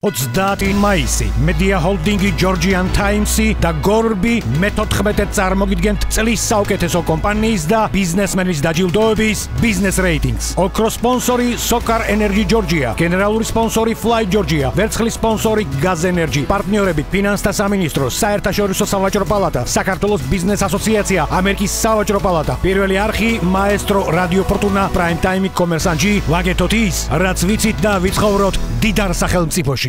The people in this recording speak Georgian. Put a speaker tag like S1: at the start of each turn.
S1: 30 მაისი მედია ჰოლდინგი Georgian Times-ი და Gorbi მე-14 წარმოგიდგენთ წლის საუკეთესო კომპანიის და ბიზნესმენის დაჯილდოების ბიზნეს რეიტინგს. ოქროს სპონსორი Sokar Energy Georgia, გენერალური სპონსორი Fly Georgia, ვერცხლის სპონსორი Gaz Energy, პარტნიორები ფინანსთა სამინისტრო, საერთაშორისო სავაჭრო პალატა, საქართველოს ბიზნეს ასოციაცია, ამერიკის სავაჭრო პალატა, პირველი არხი მაესტრო რადიო ფორტუნა, პრაიმ ტაიმი კომერსანჯი, ვაგეთოთ ის, რაც ვიცით და ვიცხოვროთ დიდარ სახელმწიფოში.